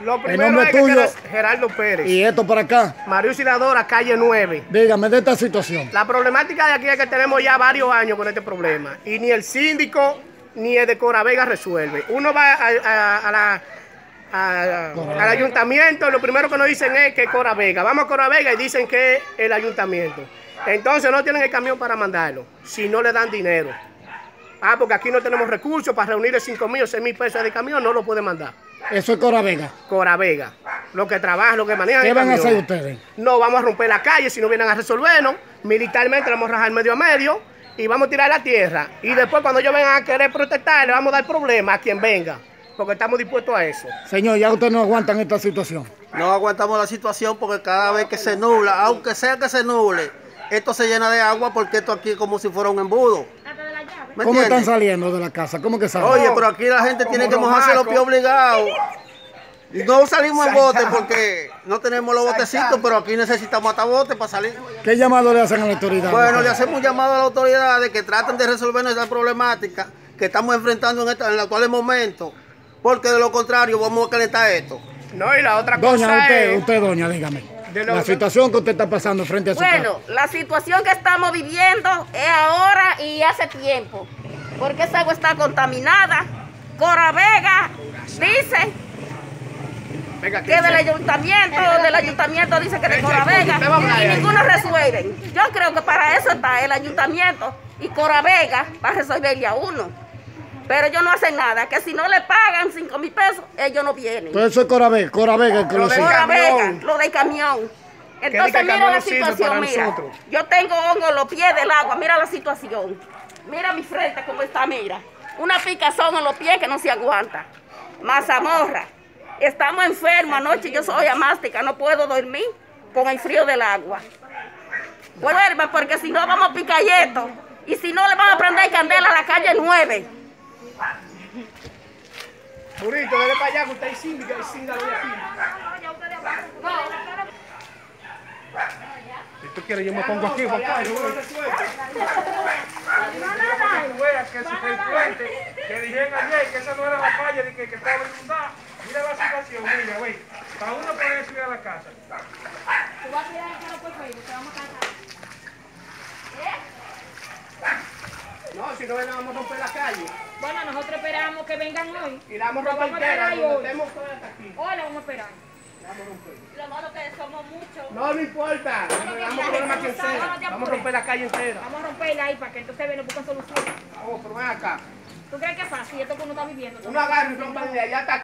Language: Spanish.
Lo primero nombre es que tuyo? Gerardo Pérez. Y esto para acá. Mario Auxiliadora, calle 9. Dígame de esta situación. La problemática de aquí es que tenemos ya varios años con este problema. Y ni el síndico ni el de Cora Vega resuelve. Uno va a, a- a la- a- al ayuntamiento y lo primero que nos dicen es que Cora Vega. Vamos a Cora Vega y dicen que es el ayuntamiento. Entonces no tienen el camión para mandarlo si no le dan dinero. Ah, porque aquí no tenemos recursos para reunir 5 mil o 6 mil pesos de camión, no lo puede mandar. Eso es Cora Vega. Cora Vega. Los que trabajan, los que manejan. ¿Qué van a hacer ustedes? No vamos a romper la calle si no vienen a resolvernos. Militarmente vamos a rajar medio a medio y vamos a tirar la tierra. Y después cuando ellos vengan a querer protestar, le vamos a dar problemas a quien venga. Porque estamos dispuestos a eso. Señor, ya ustedes no aguantan esta situación. No aguantamos la situación porque cada vez que se nubla, aunque sea que se nuble, esto se llena de agua porque esto aquí es como si fuera un embudo. ¿Me ¿Cómo están saliendo de la casa? ¿Cómo que salen? Oye, pero aquí la gente Como tiene que mojarse los pies obligados. Y no salimos en bote porque no tenemos los botecitos, pero aquí necesitamos hasta bote para salir. ¿Qué llamado le hacen a la autoridad? Bueno, le hacemos un llamado a las autoridades que traten de resolver nuestra problemática que estamos enfrentando en, esta, en el actual momento, porque de lo contrario vamos a calentar esto. No, y la otra Doña, cosa usted, es. usted, doña, dígame. De lo La situación que usted está pasando frente a su Bueno, casa. la situación que estamos viviendo es ahora y hace tiempo, porque esa agua está contaminada. Cora Vega dice Venga, que del ayuntamiento, del ayuntamiento dice que de Cora Vega y ninguno resuelve. Yo creo que para eso está el ayuntamiento y Cora Vega para resolverle a uno. Pero ellos no hacen nada, que si no le pagan 5 mil pesos, ellos no vienen. Todo eso es Cora Vega, Cora Vega el que Lo lo del sigue. Cora Vega, camión. lo del camión. Entonces mira la situación, mira. nosotros. Yo tengo hongo en los pies del agua, mira la situación. Mira mi frente cómo está, mira. Una picazón en los pies que no se aguanta. Mazamorra. Estamos enfermos anoche, yo soy amástica, no puedo dormir con el frío del agua. Duerme porque si no vamos a picar esto. Y si no le vamos a prender candela a la calle 9. Burrito, dale para allá que usted es síndica de aquí. Si tú quieres, yo me pongo aquí, Juan Carlos. Tú veas que dijeron ayer que esa no era la calle de que, que estaba inundada. Mira la situación, mira, güey. Para uno poder subir a la casa. No, si no, vamos a romper la calle. Bueno, nosotros esperamos que vengan hoy. Y la vamos a Lo romper vamos a entera. hoy. hasta aquí. Hoy lo vamos a esperar. Lo malo que somos muchos. No, no importa. Problema sea. Vamos a romper la calle entera. Vamos a romperla ahí para que entonces ven, busquen solución. Vamos, pero ven acá. ¿Tú crees que es fácil esto que uno está viviendo? Uno agarra y rompe de allá hasta.